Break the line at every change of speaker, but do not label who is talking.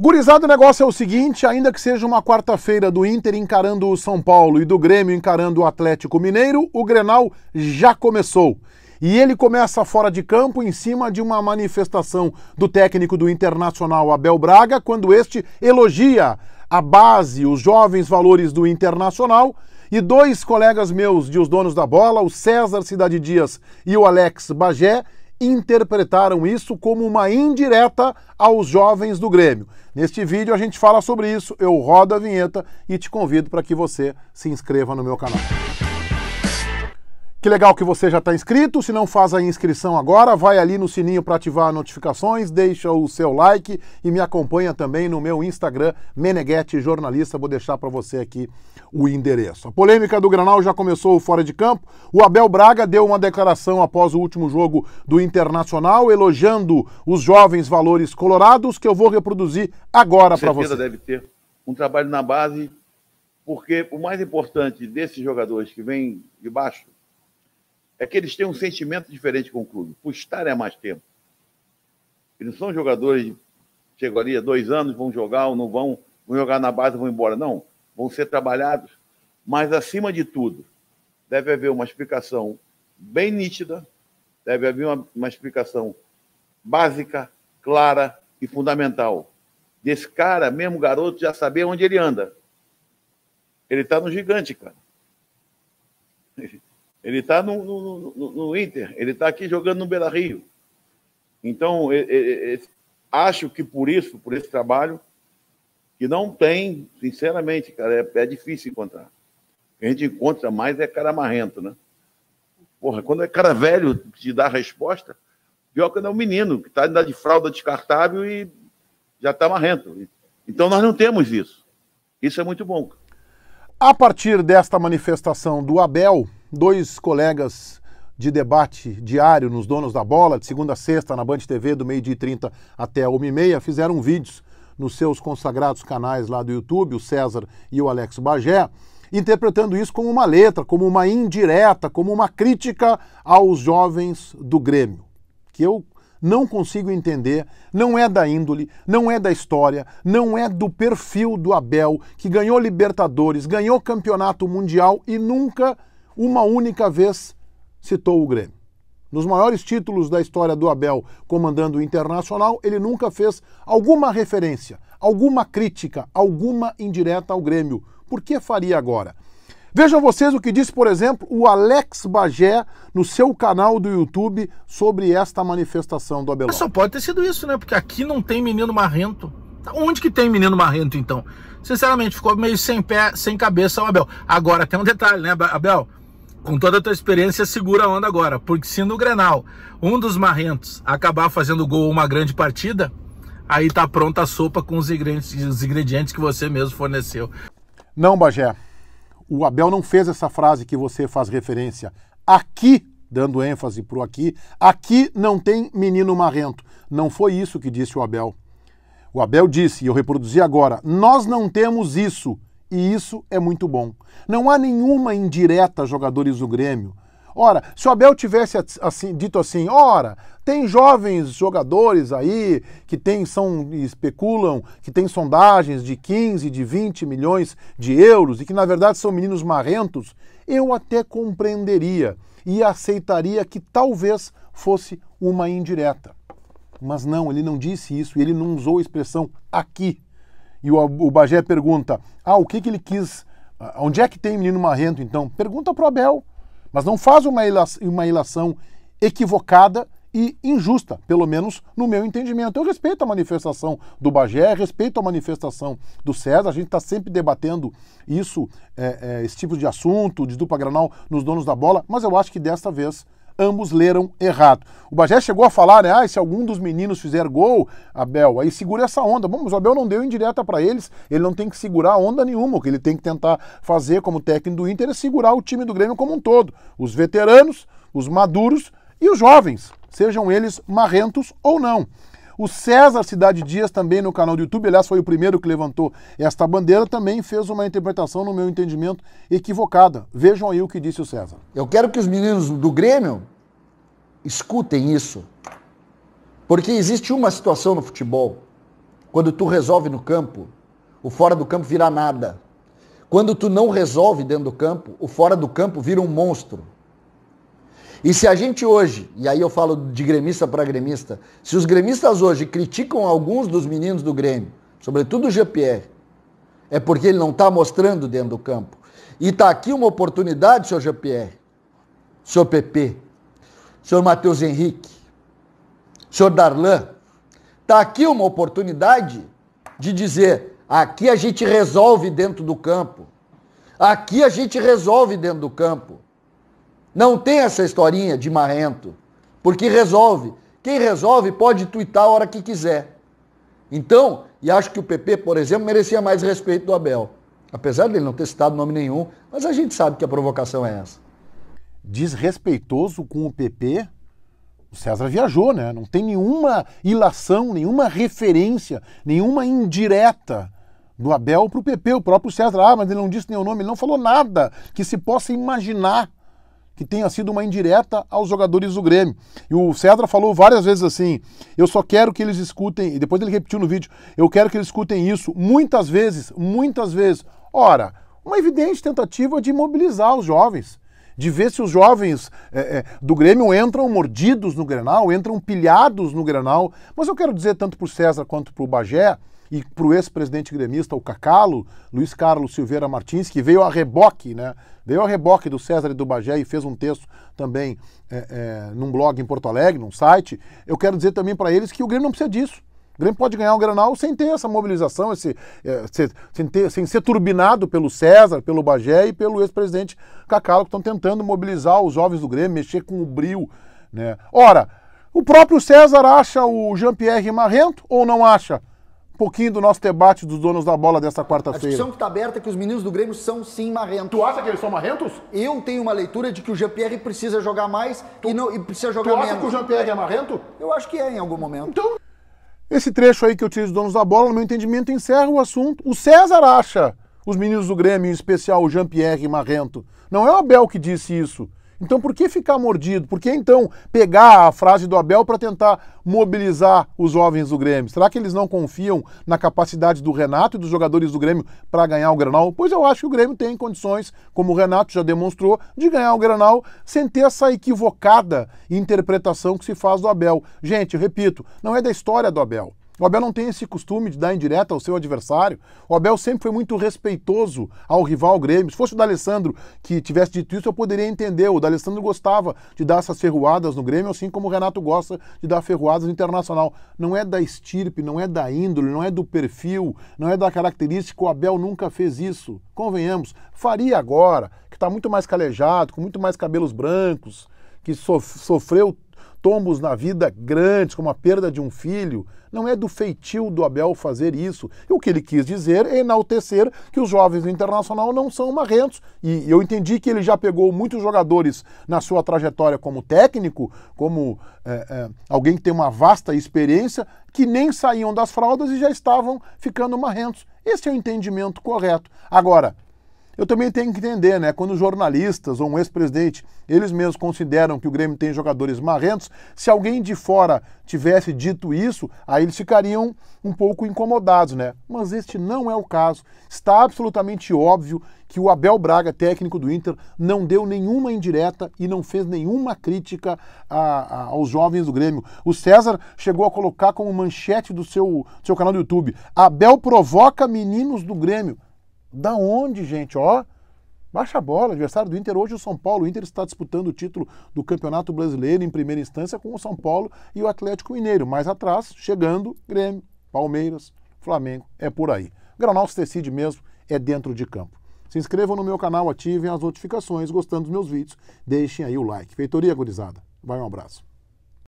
Gurizado, o negócio é o seguinte: ainda que seja uma quarta-feira do Inter encarando o São Paulo e do Grêmio encarando o Atlético Mineiro, o Grenal já começou. E ele começa fora de campo em cima de uma manifestação do técnico do Internacional Abel Braga, quando este elogia a base, os jovens valores do Internacional. E dois colegas meus de Os Donos da Bola, o César Cidade Dias e o Alex Bagé, interpretaram isso como uma indireta aos jovens do Grêmio. Neste vídeo a gente fala sobre isso, eu rodo a vinheta e te convido para que você se inscreva no meu canal. Que legal que você já está inscrito. Se não faz a inscrição agora, vai ali no sininho para ativar notificações, deixa o seu like e me acompanha também no meu Instagram, Meneghetti Jornalista. Vou deixar para você aqui o endereço. A polêmica do Granal já começou fora de campo. O Abel Braga deu uma declaração após o último jogo do Internacional, elogiando os jovens valores colorados, que eu vou reproduzir agora para você.
deve ter um trabalho na base, porque o mais importante desses jogadores que vêm de baixo é que eles têm um sentimento diferente com o clube, por estarem há mais tempo. Eles não são jogadores, chegam ali há dois anos, vão jogar ou não vão, vão jogar na base vão embora. Não, vão ser trabalhados. Mas, acima de tudo, deve haver uma explicação bem nítida, deve haver uma, uma explicação básica, clara e fundamental. Desse cara, mesmo garoto, já saber onde ele anda. Ele está no gigante, cara. Ele está no, no, no, no, Inter, ele está aqui jogando no Beira Rio. Então, acho que por isso, por esse trabalho, que não tem, sinceramente, cara, é, é difícil encontrar. O que a gente encontra mais é cara marrento, né? Porra, quando é cara velho te dá a resposta, pior que não é um menino que está ainda de fralda descartável e já está marrento. Então nós não temos isso. Isso é muito bom.
A partir desta manifestação do Abel, dois colegas de debate diário nos Donos da Bola, de segunda a sexta, na Band TV, do meio-dia e 30 até a 1h30, fizeram vídeos nos seus consagrados canais lá do YouTube, o César e o Alex Bagé, interpretando isso como uma letra, como uma indireta, como uma crítica aos jovens do Grêmio, que eu não consigo entender, não é da índole, não é da história, não é do perfil do Abel, que ganhou Libertadores, ganhou campeonato mundial e nunca uma única vez citou o Grêmio. Nos maiores títulos da história do Abel comandando o Internacional, ele nunca fez alguma referência, alguma crítica, alguma indireta ao Grêmio. Por que faria agora? Vejam vocês o que disse, por exemplo, o Alex Bagé no seu canal do YouTube sobre esta manifestação do Abel.
Só pode ter sido isso, né? Porque aqui não tem menino marrento. Onde que tem menino marrento, então? Sinceramente, ficou meio sem pé, sem cabeça o Abel. Agora, tem um detalhe, né, Abel? Com toda a tua experiência, segura a onda agora. Porque se no Grenal um dos marrentos acabar fazendo gol uma grande partida, aí tá pronta a sopa com os ingredientes, os ingredientes que você mesmo forneceu.
Não, Bagé. O Abel não fez essa frase que você faz referência. Aqui, dando ênfase pro aqui, aqui não tem menino marrento. Não foi isso que disse o Abel. O Abel disse, e eu reproduzi agora, nós não temos isso e isso é muito bom. Não há nenhuma indireta a jogadores do Grêmio. Ora, se o Abel tivesse assim, dito assim, ora, tem jovens jogadores aí que tem, são, especulam que tem sondagens de 15, de 20 milhões de euros e que na verdade são meninos marrentos, eu até compreenderia e aceitaria que talvez fosse uma indireta. Mas não, ele não disse isso e ele não usou a expressão aqui e o, o Bagé pergunta: ah, o que, que ele quis? Onde é que tem menino marrento então? Pergunta para o Abel. Mas não faz uma uma ilação equivocada e injusta, pelo menos no meu entendimento. Eu respeito a manifestação do Bagé, respeito a manifestação do César, a gente está sempre debatendo isso, é, é, esse tipo de assunto, de dupla granal nos donos da bola, mas eu acho que desta vez ambos leram errado. O Bagé chegou a falar, né? Ah, se algum dos meninos fizer gol, Abel, aí segura essa onda. Bom, mas o Abel não deu indireta para eles, ele não tem que segurar onda nenhuma. O que ele tem que tentar fazer como técnico do Inter é segurar o time do Grêmio como um todo. Os veteranos, os maduros e os jovens, sejam eles marrentos ou não. O César Cidade Dias, também no canal do YouTube, aliás, foi o primeiro que levantou esta bandeira, também fez uma interpretação, no meu entendimento, equivocada. Vejam aí o que disse o César.
Eu quero que os meninos do Grêmio escutem isso. Porque existe uma situação no futebol Quando tu resolve no campo, o fora do campo vira nada. Quando tu não resolve dentro do campo, o fora do campo vira um monstro. E se a gente hoje, e aí eu falo de gremista para gremista, se os gremistas hoje criticam alguns dos meninos do Grêmio, sobretudo o GPR, é porque ele não está mostrando dentro do campo. E está aqui uma oportunidade, senhor GPR, senhor PP, senhor Matheus Henrique, senhor Darlan, está aqui uma oportunidade de dizer: aqui a gente resolve dentro do campo. Aqui a gente resolve dentro do campo. Não tem essa historinha de marrento, porque resolve. Quem resolve pode tuitar a hora que quiser. Então, e acho que o PP, por exemplo, merecia mais respeito do Abel. Apesar dele não ter citado nome nenhum, mas a gente sabe que a provocação é essa.
Desrespeitoso com o PP? O César viajou, né? Não tem nenhuma ilação, nenhuma referência, nenhuma indireta do Abel para o PP. O próprio César, ah, mas ele não disse nenhum nome, ele não falou nada que se possa imaginar que tenha sido uma indireta aos jogadores do Grêmio. E o Cedra falou várias vezes assim: eu só quero que eles escutem, e depois ele repetiu no vídeo, eu quero que eles escutem isso muitas vezes, muitas vezes. Ora, uma evidente tentativa de mobilizar os jovens. De ver se os jovens é, é, do Grêmio entram mordidos no Grenal, entram pilhados no Grenal. Mas eu quero dizer, tanto para o César quanto para o Bagé, e para o ex-presidente gremista, o Cacalo, Luiz Carlos Silveira Martins, que veio a reboque, né? Veio a reboque do César e do Bagé e fez um texto também é, é, num blog em Porto Alegre, num site. Eu quero dizer também para eles que o Grêmio não precisa disso. O Grêmio pode ganhar o Granal sem ter essa mobilização, esse, é, sem, ter, sem ser turbinado pelo César, pelo Bagé e pelo ex-presidente Cacalo, que estão tentando mobilizar os jovens do Grêmio, mexer com o bril. Né? Ora, o próprio César acha o Jean-Pierre marrento ou não acha? pouquinho do nosso debate dos donos da bola dessa quarta-feira. A
discussão que está aberta é que os meninos do Grêmio são sim marrentos.
Tu acha que eles são marrentos?
Eu tenho uma leitura de que o Jean-Pierre precisa jogar mais tu, e, não, e precisa jogar menos.
Tu acha que o Jean-Pierre é marrento?
Eu acho que é em algum momento.
Então, esse trecho aí que eu utilizo dos donos da bola, no meu entendimento, encerra o assunto. O César acha os meninos do Grêmio, em especial o Jean-Pierre marrento. Não é o Abel que disse isso. Então por que ficar mordido? Por que então pegar a frase do Abel para tentar mobilizar os jovens do Grêmio? Será que eles não confiam na capacidade do Renato e dos jogadores do Grêmio para ganhar o Granal? Pois eu acho que o Grêmio tem condições, como o Renato já demonstrou, de ganhar o Granal sem ter essa equivocada interpretação que se faz do Abel. Gente, eu repito, não é da história do Abel. O Abel não tem esse costume de dar indireta ao seu adversário. O Abel sempre foi muito respeitoso ao rival Grêmio. Se fosse o D'Alessandro que tivesse dito isso, eu poderia entender. O D'Alessandro gostava de dar essas ferroadas no Grêmio, assim como o Renato gosta de dar ferroadas no Internacional. Não é da estirpe, não é da índole, não é do perfil, não é da característica. O Abel nunca fez isso. Convenhamos. Faria agora, que está muito mais calejado, com muito mais cabelos brancos, que sofreu tombos na vida grandes, como a perda de um filho, não é do feitio do Abel fazer isso. E o que ele quis dizer é enaltecer que os jovens do Internacional não são marrentos. E eu entendi que ele já pegou muitos jogadores na sua trajetória como técnico, como é, é, alguém que tem uma vasta experiência, que nem saíam das fraldas e já estavam ficando marrentos. Esse é o entendimento correto. Agora, eu também tenho que entender, né? Quando jornalistas ou um ex-presidente, eles mesmos consideram que o Grêmio tem jogadores marrentos, se alguém de fora tivesse dito isso, aí eles ficariam um pouco incomodados, né? Mas este não é o caso. Está absolutamente óbvio que o Abel Braga, técnico do Inter, não deu nenhuma indireta e não fez nenhuma crítica a, a, aos jovens do Grêmio. O César chegou a colocar como manchete do seu, do seu canal do YouTube: Abel provoca meninos do Grêmio. Da onde, gente? Ó, baixa a bola. Adversário do Inter hoje o São Paulo. O Inter está disputando o título do Campeonato Brasileiro em primeira instância com o São Paulo e o Atlético Mineiro. Mais atrás, chegando Grêmio, Palmeiras, Flamengo. É por aí. Granal se decide mesmo, é dentro de campo. Se inscrevam no meu canal, ativem as notificações, gostando dos meus vídeos, deixem aí o like. Feitoria gurizada. Vai um abraço.